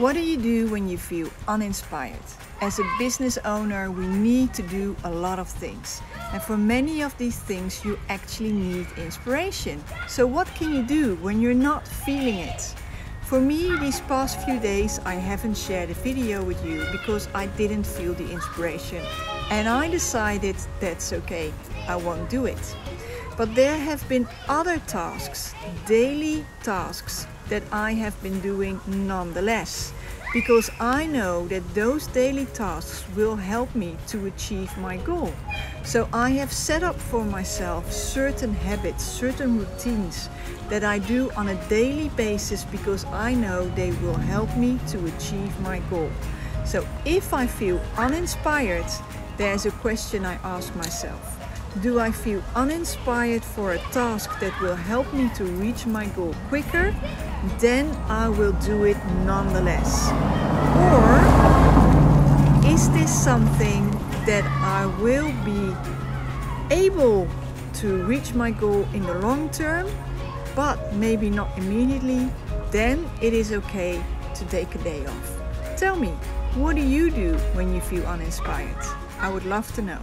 What do you do when you feel uninspired? As a business owner, we need to do a lot of things. And for many of these things, you actually need inspiration. So, what can you do when you're not feeling it? For me, these past few days, I haven't shared a video with you because I didn't feel the inspiration. And I decided that's okay, I won't do it. But there have been other tasks, daily tasks, that I have been doing nonetheless. Because I know that those daily tasks will help me to achieve my goal. So I have set up for myself certain habits, certain routines that I do on a daily basis because I know they will help me to achieve my goal. So if I feel uninspired, there's a question I ask myself. Do I feel uninspired for a task that will help me to reach my goal quicker? Then I will do it nonetheless. Or is this something that I will be able to reach my goal in the long term, but maybe not immediately? Then it is okay to take a day off. Tell me, what do you do when you feel uninspired? I would love to know.